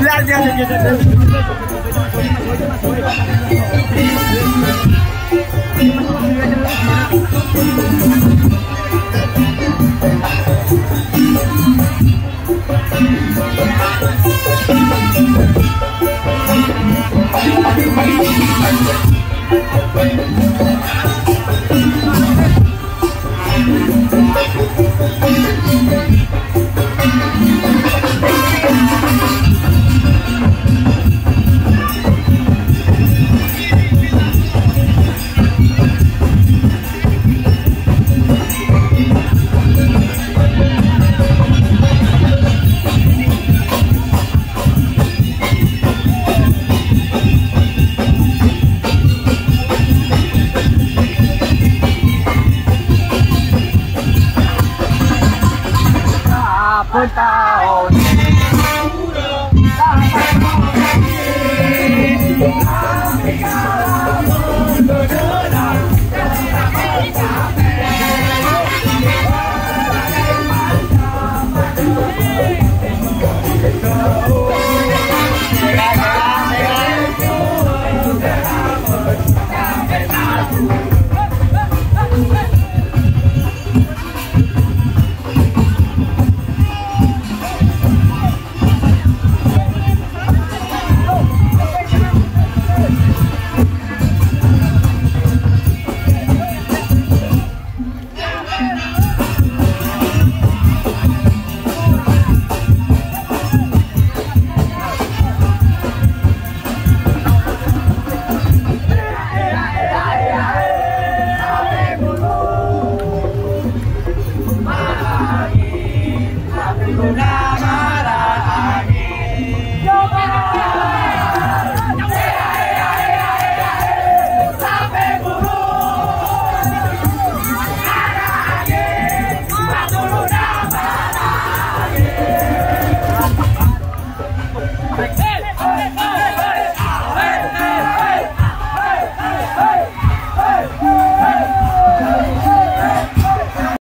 Gracias. Quanta